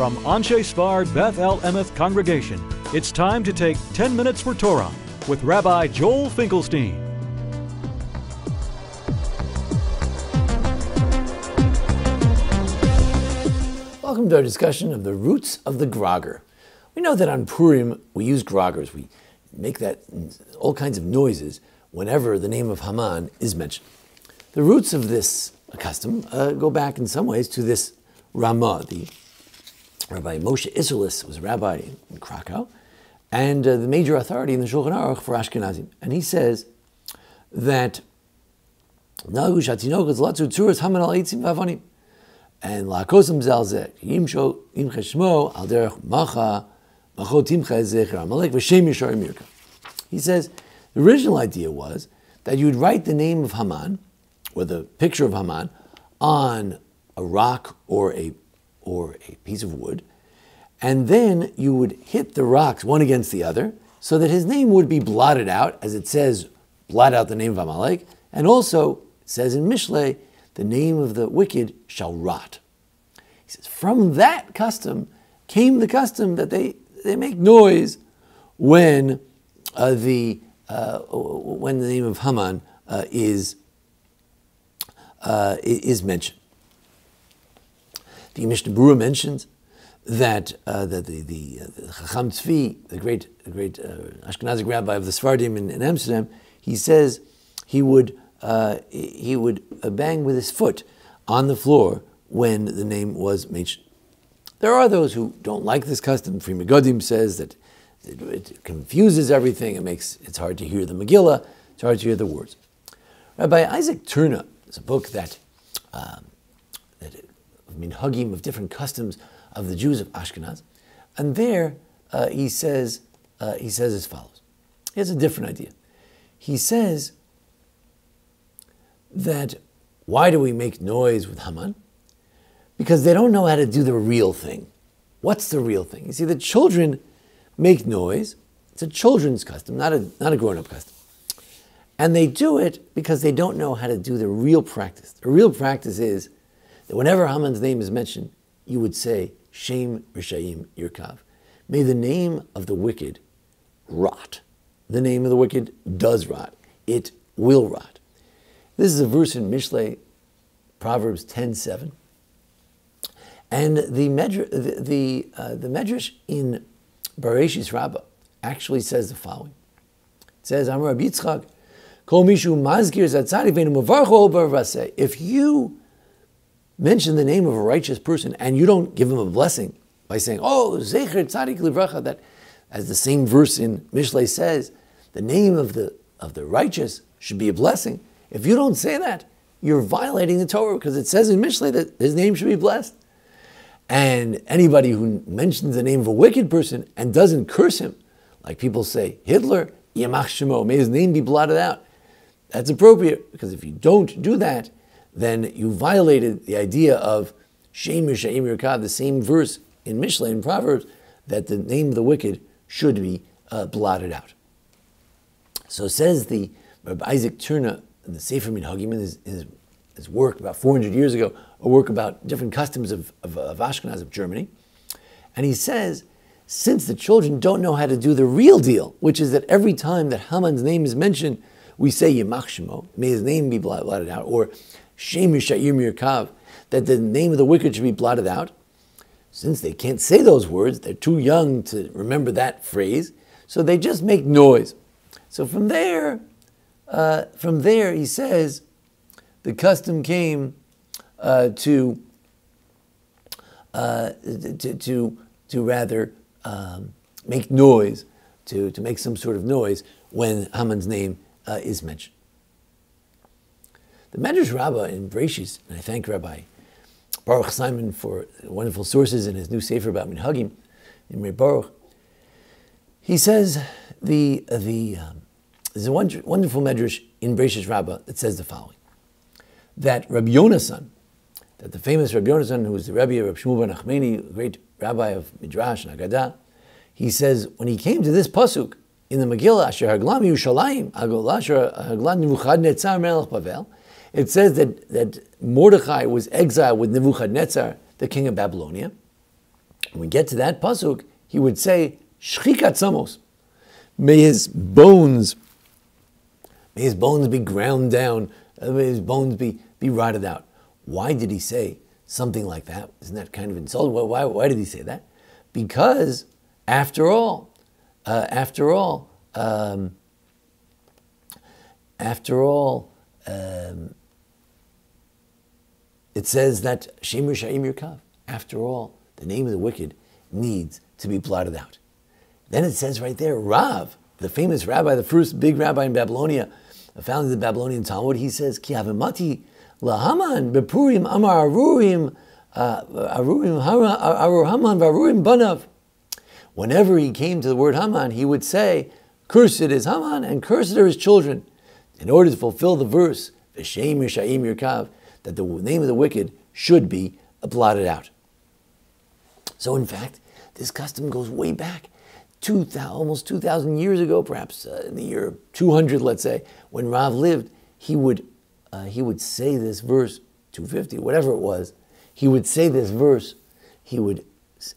From Anshe Sfard Beth El Emeth Congregation, it's time to take 10 Minutes for Torah with Rabbi Joel Finkelstein. Welcome to our discussion of the roots of the grogger. We know that on Purim we use groggers. We make that all kinds of noises whenever the name of Haman is mentioned. The roots of this custom uh, go back in some ways to this Ramah. The Rabbi Moshe Isserles was a rabbi in Krakow and uh, the major authority in the Shulchan Aruch for Ashkenazim. And he says that. And. He says the original idea was that you would write the name of Haman or the picture of Haman on a rock or a or a piece of wood, and then you would hit the rocks one against the other so that his name would be blotted out, as it says, blot out the name of Amalek, and also says in Mishle, the name of the wicked shall rot. He says, from that custom came the custom that they, they make noise when uh, the uh, when the name of Haman uh, is uh, is mentioned. The Mishnah Berurah mentions that, uh, that the, the, uh, the Chacham Tzvi, the great, the great uh, Ashkenazic rabbi of the Sephardim in, in, Amsterdam, he says he would, uh, he would uh, bang with his foot on the floor when the name was mentioned. There are those who don't like this custom. Megadim says that it, it, confuses everything. It makes it's hard to hear the Megillah. It's hard to hear the words. Rabbi Isaac Tyrnau, is a book that um, that minhagim of different customs of the Jews of Ashkenaz, and there uh, he says uh, he says as follows. He has a different idea. He says that why do we make noise with Haman? Because they don't know how to do the real thing. What's the real thing? You see, the children make noise. It's a children's custom, not a, not a grown up custom. And they do it because they don't know how to do the real practice. The real practice is that whenever Haman's name is mentioned, you would say, Shem Rishayim Yirkav. May the name of the wicked rot. The name of the wicked does rot. It will rot. This is a verse in Mishle, Proverbs 10.7. And the, Medr- the, the, uh, the Medrash in Bereshis Rabbah actually says the following. It says, Amar Yitzchak, if you mention the name of a righteous person and you don't give him a blessing by saying, "Oh, zecher tzadik livracha," that, as the same verse in Mishle says, the name of the of the righteous should be a blessing. If you don't say that, you're violating the Torah because it says in Mishle that his name should be blessed. And anybody who mentions the name of a wicked person and doesn't curse him, like people say, Hitler, Yamach Shemo, may his name be blotted out. That's appropriate because if you don't do that, then you violated the idea of Shem Yishayim Yerkav, the same verse in Mishle in Proverbs, that the name of the wicked should be uh, blotted out. So says the Rabbi Isaac Tyrnau in the Sefer Minhagim in his, his, his, work about 400 years ago, a work about different customs of, of, of Ashkenaz of Germany. And he says, since the children don't know how to do the real deal, which is that every time that Haman's name is mentioned, we say Yemach Shemo, may his name be blotted out, or that the name of the wicked should be blotted out. Since they can't say those words, they're too young to remember that phrase, so they just make noise. So from there, uh, from there, he says, the custom came uh, to, uh, to, to, to, rather um, make noise, to, to make some sort of noise when Haman's name uh, is mentioned. The Medrash Rabbah in Breshis, and I thank Rabbi Baruch Simon for wonderful sources in his new sefer about Minhagim, in Baruch, he says the, the, um, there's a wonderful Medrash in Breshis Rabbah that says the following, that Rabbi Yonasan, that the famous Rabbi Yonasan, who was the Rebbe of Rabbi Shmuel ben Achmeni, great rabbi of Midrash and Agadah, he says, when he came to this pasuk in the Megillah, Asher Haglam Yerushalayim, Asher Haglam Nebuchadnezzar Melech Bavel, it says that, that Mordechai was exiled with Nebuchadnezzar, the king of Babylonia. When we get to that pasuk, he would say, Shchik Atzamos. May his bones, may his bones be ground down, uh, may his bones be, be rotted out. Why did he say something like that? Isn't that kind of insulting? Why, why, why did he say that? Because, after all, uh, after all, um, after all, um, it says that Shemir Sha'im Yirkav. After all, the name of the wicked needs to be blotted out. Then it says right there, Rav, the famous rabbi, the first big rabbi in Babylonia, founded the Babylonian Talmud, he says, Ki havimati lahaman bepurim amar arurim uh, arurim arur Haman varurim banav. Whenever he came to the word Haman, he would say, Cursed is Haman and cursed are his children. In order to fulfill the verse, V'shem Yishayim Yirkav, that the name of the wicked should be blotted out. So, in fact, this custom goes way back, 2000, almost 2,000 years ago, perhaps uh, in the year 200, let's say, when Rav lived, he would, uh, he would say this verse, 250, whatever it was, he would say this verse, he would,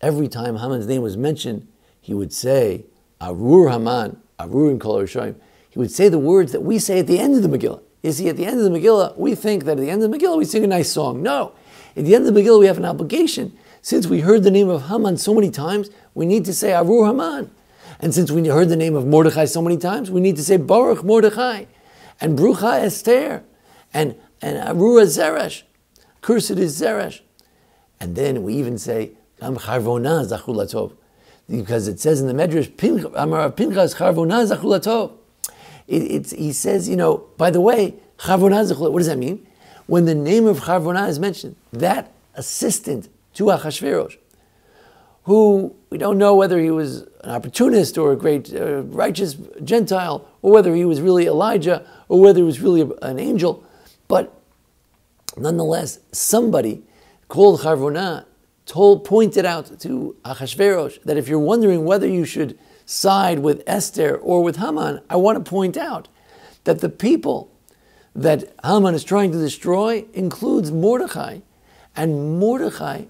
every time Haman's name was mentioned, he would say, Arur Haman, Arur in Kol He would say the words that we say at the end of the Megillah. You see, at the end of the Megillah, we think that at the end of the Megillah we sing a nice song. No. At the end of the Megillah, we have an obligation. Since we heard the name of Haman so many times, we need to say Arur Haman. And since we heard the name of Mordechai so many times, we need to say Baruch Mordechai and Brucha Esther and, and Arura Zeresh. Cursed is Zeresh. And then we even say Am Charvona Zachulatov. Because it says in the Medrash, Amar Pinchas Charvona Zachulatov it, he says, you know, by the way, Charvona what does that mean? When the name of Charvona is mentioned, that assistant to Achashverosh, who we don't know whether he was an opportunist or a great uh, righteous Gentile, or whether he was really Elijah, or whether he was really an angel, but nonetheless, somebody called Charvona told, pointed out to Achashverosh that if you're wondering whether you should side with Esther or with Haman, I want to point out that the people that Haman is trying to destroy includes Mordechai. And Mordechai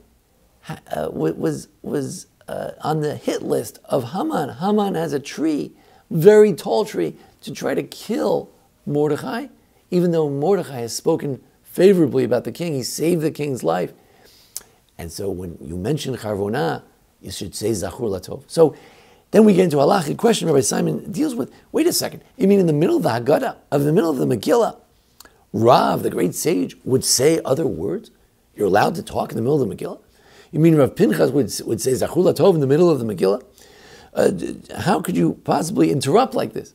uh, was, was uh, on the hit list of Haman. Haman has a tree, very tall tree, to try to kill Mordechai, even though Mordechai has spoken favorably about the king. He saved the king's life. And so when you mention Charvona, you should say Zachur Latov. So then we get into a halachic question Rabbi Simon deals with. Wait a second. You mean in the middle of the Haggadah, of the middle of the Megillah, Rav, the great sage, would say other words? You're allowed to talk in the middle of the Megillah? You mean Rav Pinchas would, would say Zachula Tov in the middle of the Megillah? Uh, how could you possibly interrupt like this?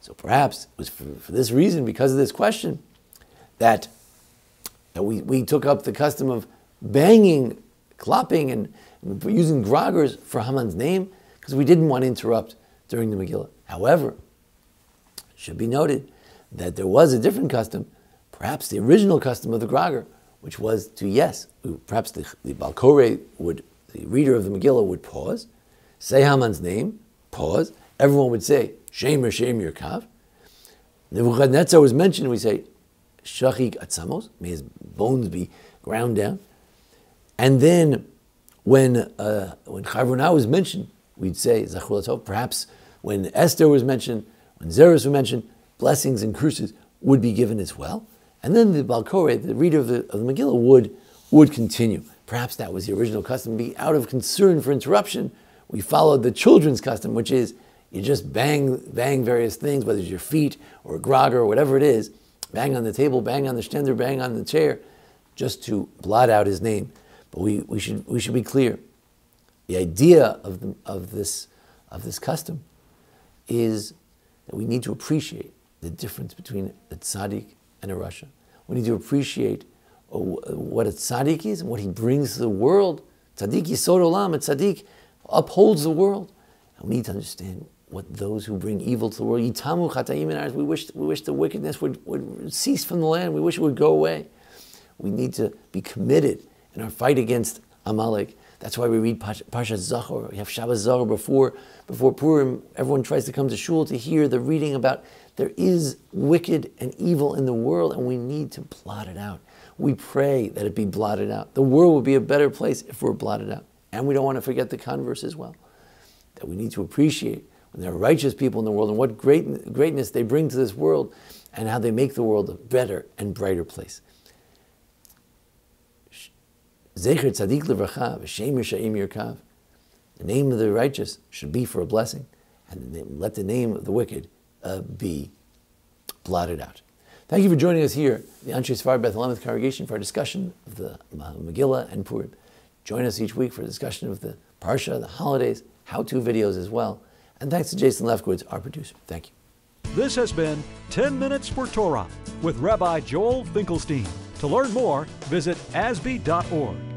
So perhaps it was for, for this reason, because of this question, that, that we, we took up the custom of banging, clapping, and using groggers for Haman's name because we didn't want to interrupt during the Megillah. However, should be noted that there was a different custom, perhaps the original custom of the Grager, which was to, yes, perhaps the, the Balkore would, the reader of the Megillah would pause, say Haman's name, pause, everyone would say, Shemer, Shemer, Kav. Nebuchadnezzar was mentioned, we say, Shachik Atzamos, may his bones be ground down. And then when, uh, when Charvona was mentioned, we'd say Zachur Perhaps when Esther was mentioned, when Zeres was mentioned, blessings and curses would be given as well. And then the Balkore, the reader of the, of the Megillah, would, would continue. Perhaps that was the original custom. Be out of concern for interruption, we followed the children's custom, which is you just bang, bang various things, whether it's your feet or a grog or whatever it is, bang on the table, bang on the stender, bang on the chair, just to blot out his name. But we, we, should, we should be clear. The idea of, the, of, this, of this custom is that we need to appreciate the difference between a tzaddik and a rasha. We need to appreciate uh, what a tzaddik is and what he brings to the world. Tzaddik yisod olam, a tzaddik upholds the world. And we need to understand what those who bring evil to the world, yitamu chatayim we wish, we wish the wickedness would, would cease from the land. We wish it would go away. We need to be committed in our fight against Amalek that's why we read Parsha Zachor. We have Shabbat Zachor before, before Purim. Everyone tries to come to shul to hear the reading about there is wicked and evil in the world, and we need to blot it out. We pray that it be blotted out. The world will be a better place if we're blotted out. And we don't want to forget the converse as well. That we need to appreciate when there are righteous people in the world and what great, greatness they bring to this world and how they make the world a better and brighter place. Zecher Tzadik Levracha, V'Shem Yishayim Yerkav. The name of the righteous should be for a blessing, and let the name of the wicked uh, be blotted out. Thank you for joining us here, the Anshe Sfard Beth El Emeth congregation, for our discussion of the Megillah and Purim. Join us each week for a discussion of the Parsha, the holidays, how-to videos as well. And thanks to Jason Lefkowitz, our producer. Thank you. This has been 10 Minutes for Torah with Rabbi Joel Finkelstein. To learn more, visit asbee.org.